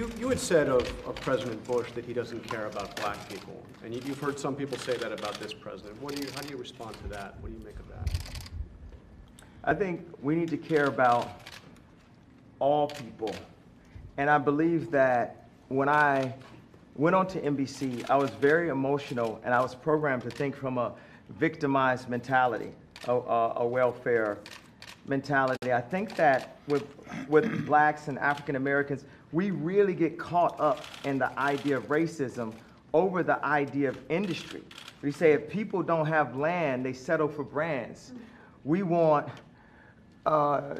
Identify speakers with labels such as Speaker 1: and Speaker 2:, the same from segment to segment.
Speaker 1: You, you had said of, of President Bush that he doesn't care about black people, and you- you've heard some people say that about this president. What do you, how do you respond to that? What do you make of that?
Speaker 2: I think we need to care about all people. And I believe that when I went on to NBC, I was very emotional and I was programmed to think from a victimized mentality, a, a, a welfare mentality. I think that with, with blacks and African Americans, we really get caught up in the idea of racism over the idea of industry. We say if people don't have land, they settle for brands. We want uh,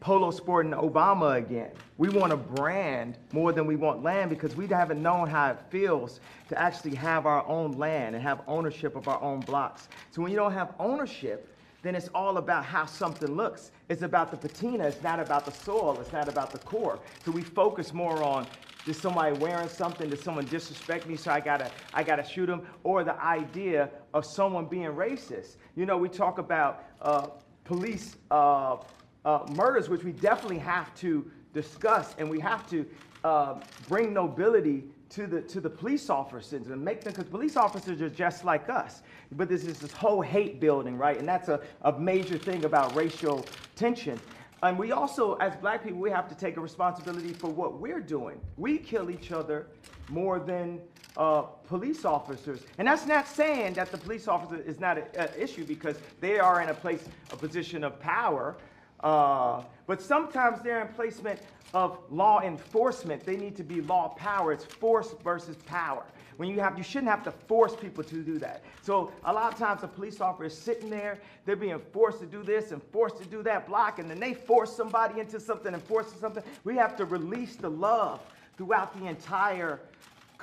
Speaker 2: Polo Sport and Obama again. We want a brand more than we want land because we haven't known how it feels to actually have our own land and have ownership of our own blocks. So when you don't have ownership, then it's all about how something looks. It's about the patina, it's not about the soil, it's not about the core. So we focus more on is somebody wearing something? Did someone disrespect me? So I gotta, I gotta shoot them? Or the idea of someone being racist. You know, we talk about uh, police uh, uh, murders, which we definitely have to discuss, and we have to uh, bring nobility to the to the police officers and make them because police officers are just like us. But this is this whole hate building, right? And that's a, a major thing about racial tension. And we also, as black people, we have to take a responsibility for what we're doing. We kill each other more than uh, police officers. And that's not saying that the police officer is not an issue because they are in a place, a position of power. Uh, but sometimes they're in placement of law enforcement. They need to be law power. It's force versus power. When you have, you shouldn't have to force people to do that. So a lot of times a police officer is sitting there, they're being forced to do this and forced to do that block, and then they force somebody into something and force something. We have to release the love throughout the entire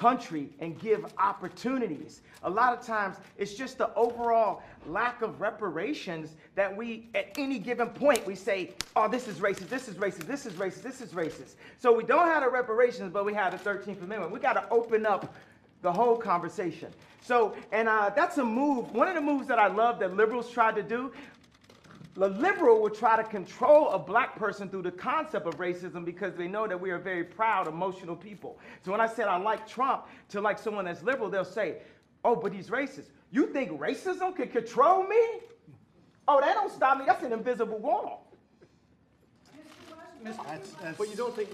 Speaker 2: country and give opportunities. A lot of times it's just the overall lack of reparations that we, at any given point, we say, oh, this is racist, this is racist, this is racist, this is racist. So we don't have the reparations, but we have the 13th Amendment. We got to open up the whole conversation. So, and uh, that's a move, one of the moves that I love that liberals tried to do. The liberal will try to control a black person through the concept of racism because they know that we are very proud, emotional people. So when I said I like Trump to like someone that's liberal, they'll say, oh, but he's racist. You think racism can control me? Oh, that don't stop me. That's an invisible wall.
Speaker 1: But you don't think,